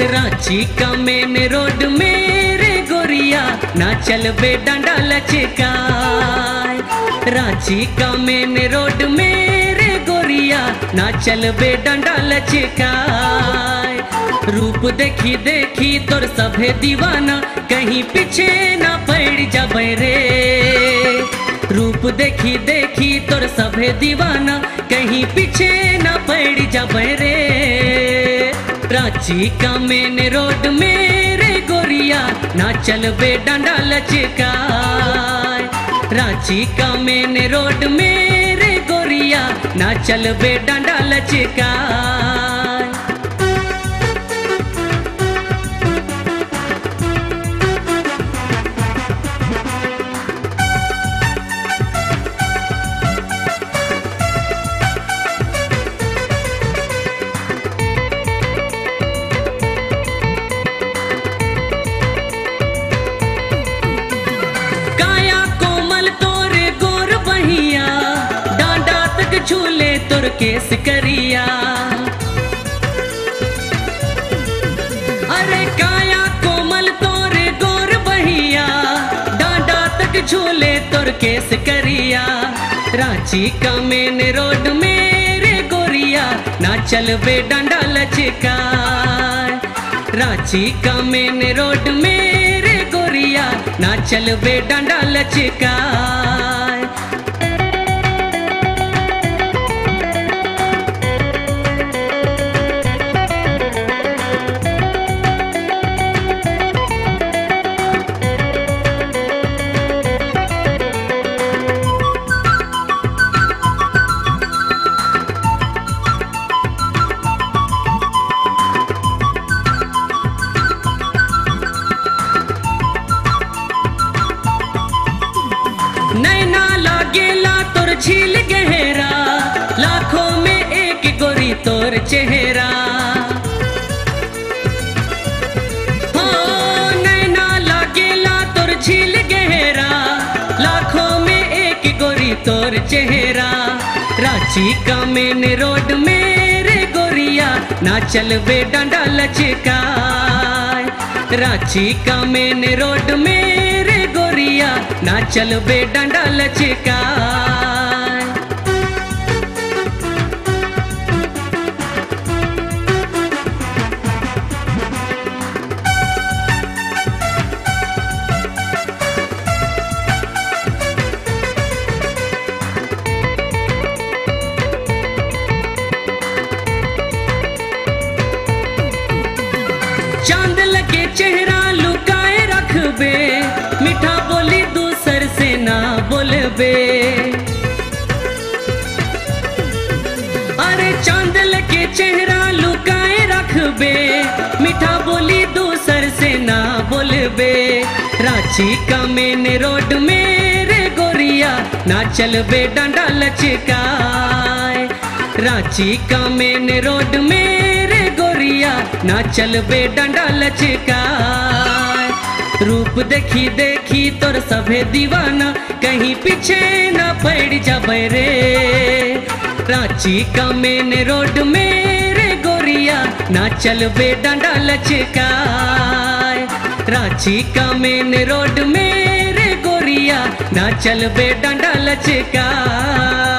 रांची का main road मेरे गोरिया। ना चल बे डंडा लचकाय रांची का मेन रोड मेरे गोरिया। ना चल बे डंडा लचकाय रूप देखी देखी तोर सभे दीवाना। कहीं पीछे ना पड़ जाबे रे। रूप देखी देखी तोर सभे दीवाना। कहीं पीछे ना पड़ जाबे रे। रांची का मेन रोड मेरे गोरिया, ना चल बे डांडा लचकाय रांची का मेन रोड मेरे गोरिया, ना चल बे डांडा लचकाय झूले तोर केस करिया अरे काया कोमल तोरे गोर बहिया, डांडा तक झूले तोर केस करिया रांची का मेन रोड मेरे गोरिया, ना चल बे डांडा लचकाय रांची का मेन रोड मेरे गोरिया, ना चल बे डांडा लचकाय नैना लागेला तोर झील गहरा, लाखों में एक गोरी तोर चेहरा। हो झील गहरा, लाखों में एक गोरी तोर चेहरा। रांची का मेन रोड मेरे गोरिया, ना चल बे डंडा लचका रांची का मेन रोड मेरे गोरिया ना चल बे डंडा लचकाय चाँद लगे चेहरा बोलबे अरे चाँद लगे चेहरा लुकाए रखबे मीठा बोली दूसर से ना बोलबे रांची का मेन रोड मेरे गोरिया, ना चल बे डंडा लचकाए। रांची का मेन रोड मेरे गोरिया, ना चल बे डंडा लचकाए। रूप देखी देखी तोर सभे दीवाना, कहीं पीछे ना पड़ जाबे रे। रांची का मेन रोड मेरे गोरिया, ना चल बे डंडा लचकाए। रांची का मेन रोड मेरे गोरिया, ना चल बे डंडा लचकाए।